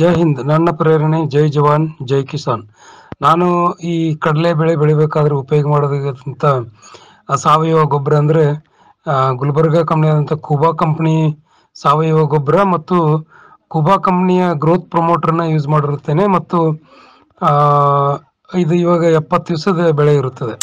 ಜೈ ಹಿಂದ್, ನನ್ನ ಪ್ರೇರಣೆ ಜೈ ಜವಾನ್, ಜೈ ಕಿಸಾನ್. ನಾನು ಈ ಕಡಲೆ ಬೆಳೆ ಬೆಳಿಬೇಕಾದ್ರೆ ಉಪಯೋಗ ಮಾಡೋದಂತ ಸಾವಯವ ಗೊಬ್ಬರ ಅಂದ್ರೆ ಗುಲ್ಬರ್ಗಾ ಗುಲ್ಬರ್ಗಾ ಕಂಪ್ನಿಯಾದಂಥ ಕುಬಾ ಕಂಪ್ನಿ ಸಾವಯವ ಗೊಬ್ಬರ ಮತ್ತು ಕುಬಾ ಕಂಪ್ನಿಯ ಗ್ರೋತ್ ಪ್ರಮೋಟರ್ನ ಯೂಸ್ ಮಾಡಿರುತ್ತೇನೆ ಮತ್ತು ಇದು ಇವಾಗ ಎಪ್ಪತ್ತು ದಿವಸದ ಬೆಳೆ ಇರುತ್ತದೆ.